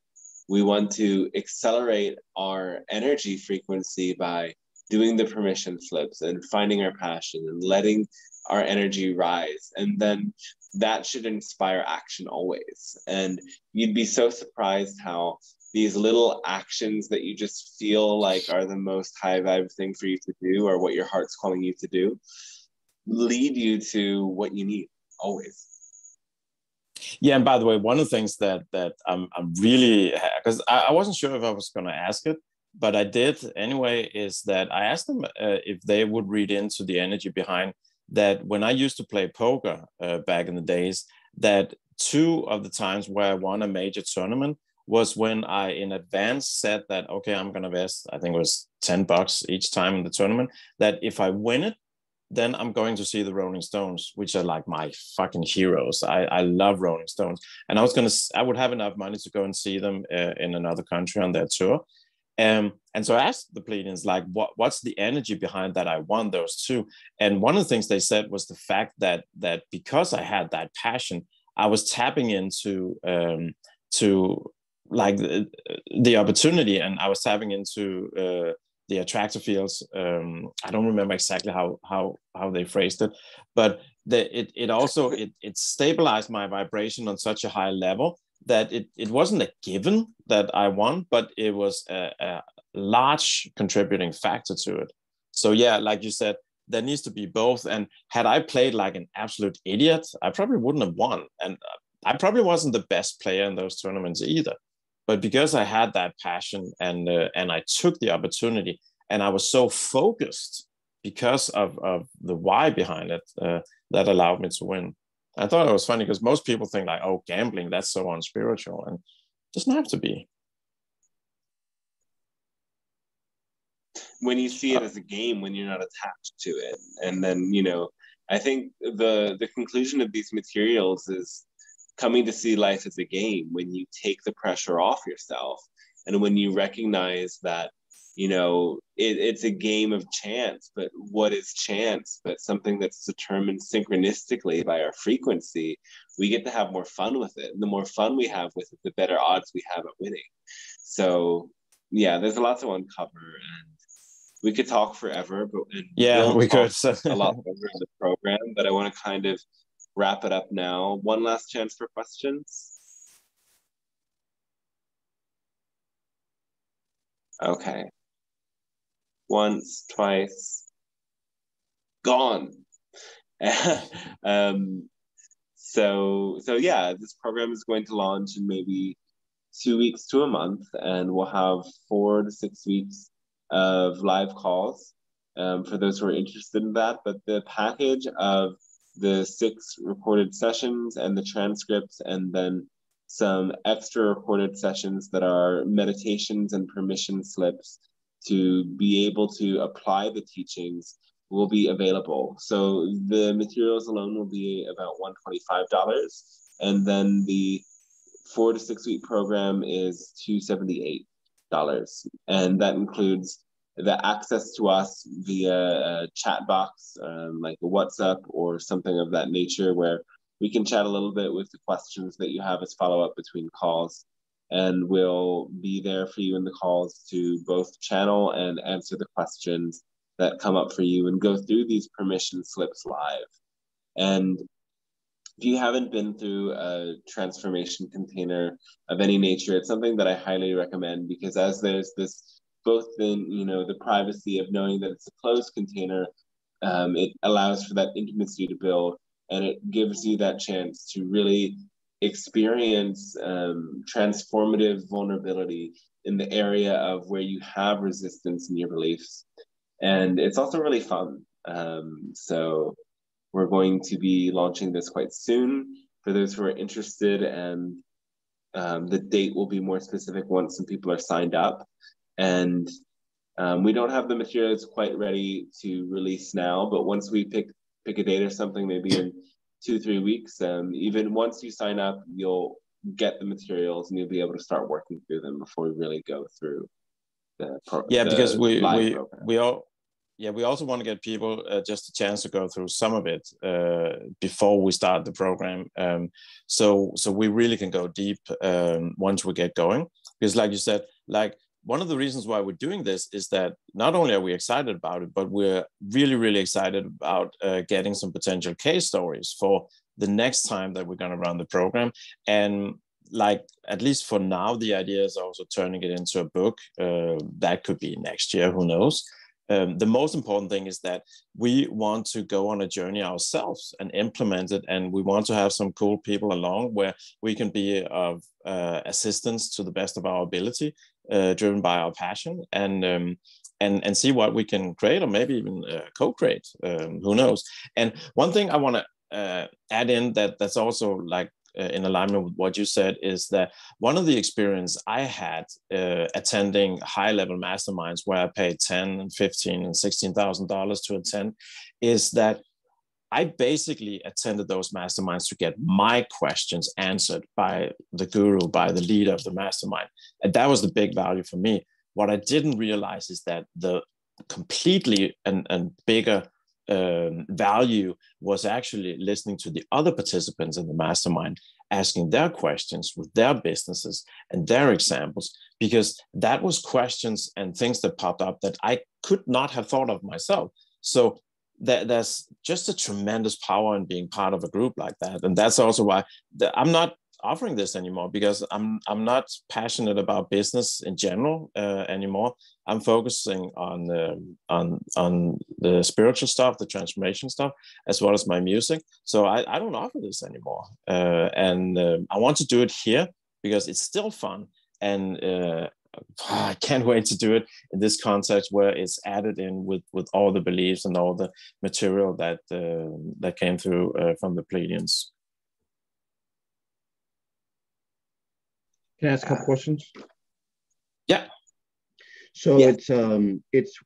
we want to accelerate our energy frequency by doing the permission slips and finding our passion and letting our energy rise. And then that should inspire action always. And you'd be so surprised how these little actions that you just feel like are the most high vibe thing for you to do or what your heart's calling you to do lead you to what you need always. Yeah, and by the way, one of the things that that I'm I'm really because I, I, wasn't sure if I was going to ask it, but I did anyway. Is that I asked them uh, if they would read into the energy behind that when I used to play poker uh, back in the days, that two of the times where I won a major tournament was when I in advance said that okay, I'm going to invest. I think it was ten bucks each time in the tournament. That if I win it, then I'm going to see the Rolling Stones, which are like my fucking heroes. I, I love Rolling Stones, and I was gonna I would have enough money to go and see them uh, in another country on their tour. Um, and so I asked the Pleiadians, like, what what's the energy behind that I won those two? And one of the things they said was the fact that that because I had that passion, I was tapping into um, to like the, the opportunity, and I was tapping into uh, the attractor fields. Um, I don't remember exactly how how how they phrased it, but the, it it also it it stabilized my vibration on such a high level that it it wasn't a given that I won, but it was a, a large contributing factor to it. So yeah, like you said, there needs to be both. And had I played like an absolute idiot, I probably wouldn't have won, and I probably wasn't the best player in those tournaments either but because I had that passion and uh, and I took the opportunity and I was so focused because of, of the why behind it uh, that allowed me to win. I thought it was funny because most people think like, oh, gambling that's so unspiritual, and it doesn't have to be. when you see it as a game when you're not attached to it and then you know i think the the conclusion of these materials is coming to see life as a game when you take the pressure off yourself and when you recognize that you know it, it's a game of chance but what is chance? But something that's determined synchronistically by our frequency we get to have more fun with it. And the more fun we have with it the better odds we have at winning. So yeah there's a lot to uncover and we could talk forever but yeah we could. a lot over in the program but i want to kind of wrap it up now one last chance for questions okay once, twice, gone. um, so so yeah, this program is going to launch in maybe two weeks to a month, and we'll have four to six weeks of live calls um, for those who are interested in that. But the package of the six recorded sessions and the transcripts, and then some extra recorded sessions that are meditations and permission slips to be able to apply the teachings will be available. So the materials alone will be about $125. And then the four to six week program is $278. And that includes the access to us via a chat box, um, like a WhatsApp or something of that nature, where we can chat a little bit with the questions that you have as follow up between calls and we'll be there for you in the calls to both channel and answer the questions that come up for you and go through these permission slips live. And if you haven't been through a transformation container of any nature, it's something that I highly recommend because as there's this both in you know the privacy of knowing that it's a closed container, um, it allows for that intimacy to build and it gives you that chance to really experience um, transformative vulnerability in the area of where you have resistance in your beliefs. And it's also really fun. Um, so we're going to be launching this quite soon for those who are interested, and um, the date will be more specific once some people are signed up. And um, we don't have the materials quite ready to release now, but once we pick pick a date or something, maybe in two three weeks um, even once you sign up you'll get the materials and you'll be able to start working through them before we really go through the pro- yeah the because we we program. we all yeah we also want to get people uh, just a chance to go through some of it uh, before we start the program um, so so we really can go deep um, once we get going because like you said like one of the reasons why we're doing this is that not only are we excited about it, but we're really, really excited about uh, getting some potential case stories for the next time that we're going to run the program. And like, at least for now, the idea is also turning it into a book. Uh, that could be next year, who knows? Um, the most important thing is that we want to go on a journey ourselves and implement it and we want to have some cool people along where we can be of uh, assistance to the best of our ability uh, driven by our passion and um, and and see what we can create or maybe even uh, co-create um, who knows? And one thing i want to uh, add in that that's also like uh, in alignment with what you said is that one of the experience i had uh, attending high level masterminds where i paid 10 and 15 and 16 thousand dollars to attend is that I basically attended those masterminds to get my questions answered by the guru, by the leader of the mastermind. And that was the big value for me. What I didn't realize is that the completely and, and bigger um, value was actually listening to the other participants in the mastermind, asking their questions with their businesses and their examples, because that was questions and things that popped up that I could not have thought of myself. So that there's just a tremendous power in being part of a group like that. And that's also why the, i'm not offering this anymore because i'm i'm not passionate about business in general uh, anymore. I'm focusing on um, on on the spiritual stuff the transformation stuff as well as my music. So i, I don't offer this anymore. Uh, and uh, i want to do it here because it's still fun. And uh, I can't wait to do it in this context where it's added in with with all the beliefs and all the material that uh, that came through uh, from the Pleiadians. Can I ask a couple questions? Yeah. So yeah. it's um it's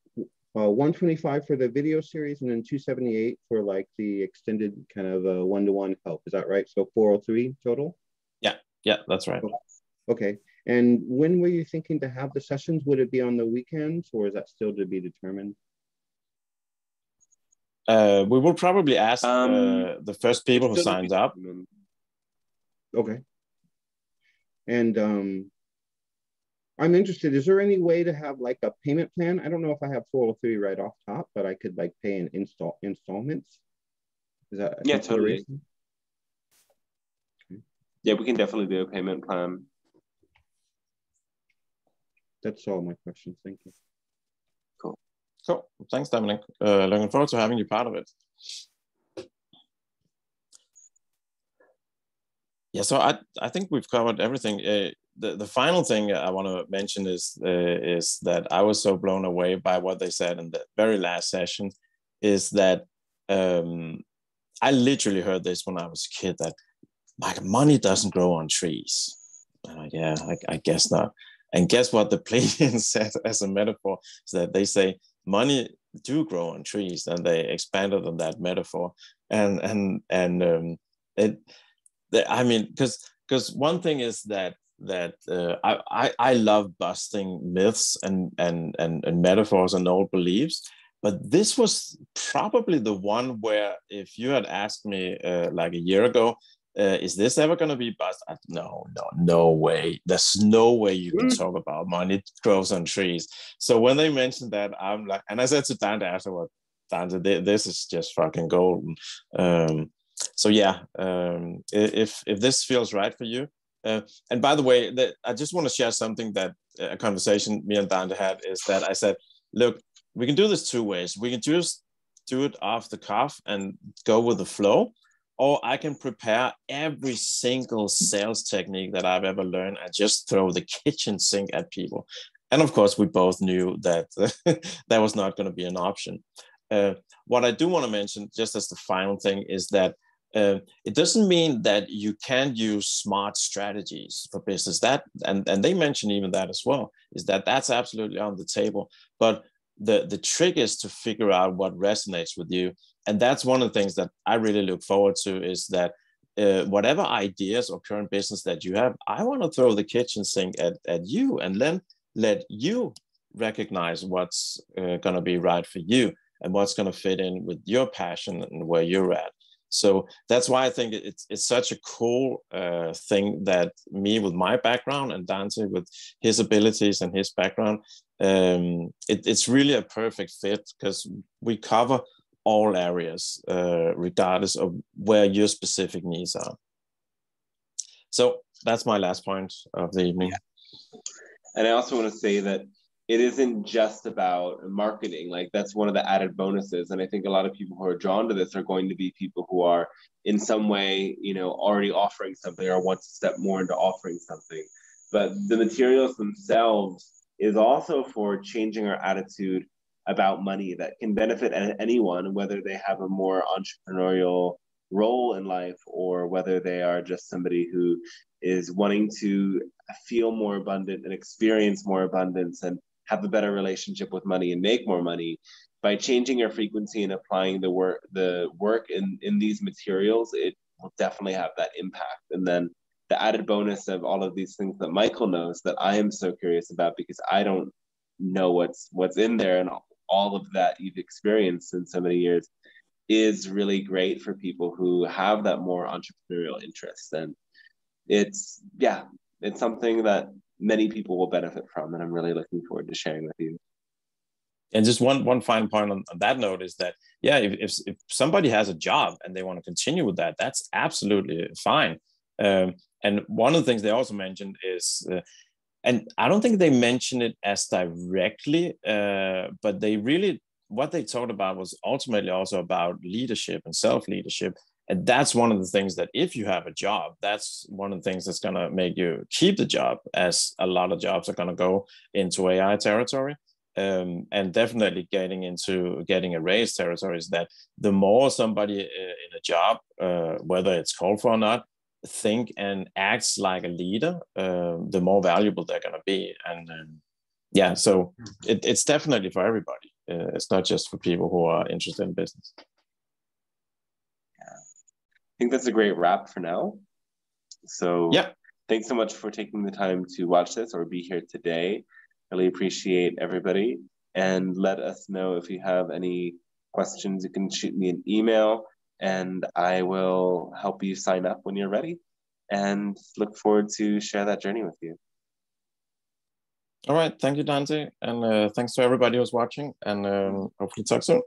uh, 125 for the video series and then 278 for like the extended kind of uh, one-to-one help. Is that right? So 403 total? Yeah, yeah, that's right. Okay. And when were you thinking to have the sessions? Would it be on the weekends or is that still to be determined? Uh, we will probably ask um, uh, the first people who signs up. Okay. And um, I'm interested. Is there any way to have like a payment plan? I don't know if I have 403 right off top, but I could like pay in install installments. Is that yeah, totally. Okay. Yeah, we can definitely do a payment plan. That's all my questions. Thank you. Cool. Cool. Thanks, Dominic. Uh, looking forward to having you part of it. Yeah, so I I think we've covered everything. Uh, the the final thing I want to mention is uh, is that I was so blown away by what they said in the very last session, is that um, I literally heard this when I was a kid that like money doesn't grow on trees. Like, yeah, I, I guess not. And guess what the Pleiadians said as a metaphor is that they say money do grow on trees, and they expanded on that metaphor. And and and um, it, I mean, because because one thing is that that uh, I, I I love busting myths and and and, and metaphors and old beliefs. But this was probably the one where, if you had asked me uh, like a year ago, uh, is this ever going to be bust? No, no, no way. There's no way you can mm. talk about money it grows on trees. So when they mentioned that, I'm like, and I said to Dante afterward, Dante, this is just fucking golden. Um, so yeah, um, if if this feels right for you, uh, and by the way, that I just want to share something that uh, a conversation me and Dante had is that I said, look, we can do this two ways. We can just do it off the cuff and go with the flow, or I can prepare every single sales technique that I've ever learned and just throw the kitchen sink at people. And of course, we both knew that that was not going to be an option. Uh, what I do want to mention, just as the final thing, is that uh, it doesn't mean that you can't use smart strategies for business. That and and they mention even that as well. Is that that's absolutely on the table, but the the trick is to figure out what resonates with you and that's one of the things that i really look forward to is that uh, whatever ideas or current business that you have i want to throw the kitchen sink at, at you and then let you recognize what's uh, going to be right for you and what's going to fit in with your passion and where you're at. So that's why I think it's it's such a cool uh, thing that me with my background and Dante with his abilities and his background, um, it, it's really a perfect fit because we cover all areas uh, regardless of where your specific needs are. So that's my last point of the evening. Yeah. And I also want to say that it isn't just about marketing. Like that's one of the added bonuses. And I think a lot of people who are drawn to this are going to be people who are in some way, you know, already offering something or want to step more into offering something. But the materials themselves is also for changing our attitude about money that can benefit anyone, whether they have a more entrepreneurial role in life or whether they are just somebody who is wanting to feel more abundant and experience more abundance and have a better relationship with money and make more money. By changing your frequency and applying the work the work in in these materials it will definitely have that impact. And then the added bonus of all of these things that michael knows that i am so curious about because i don't know what's what's in there and all of that you've experienced in so many years is really great for people who have that more entrepreneurial interest and it's yeah it's something that many people will benefit from, and I'm really looking forward to sharing with you. And just one one final point on, on that note is that yeah, if, if, if somebody has a job and they want to continue with that, that's absolutely fine. Um, and one of the things they also mentioned is, uh, and I don't think they mentioned it as directly, uh, but they really what they talked about was ultimately also about leadership and self leadership and that's one of the things that if you have a job that's one of the things that's going to make you keep the job as a lot of jobs are going to go into ai territory. Um, and definitely getting into getting a raise territory is that the more somebody uh, in a job uh, whether it's called for or not think and acts like a leader uh, the more valuable they're going to be and um, yeah, so it, it's definitely for everybody. Uh, it's not just for people who are interested in business. Yeah. I think that's a great wrap for now. So yeah, thanks so much for taking the time to watch this or be here today. Really appreciate everybody. And let us know if you have any questions. You can shoot me an email and I will help you sign up when you're ready and look forward to share that journey with you. All right. Thank you, Dante. And uh, thanks to everybody who's watching and um, hopefully talk soon.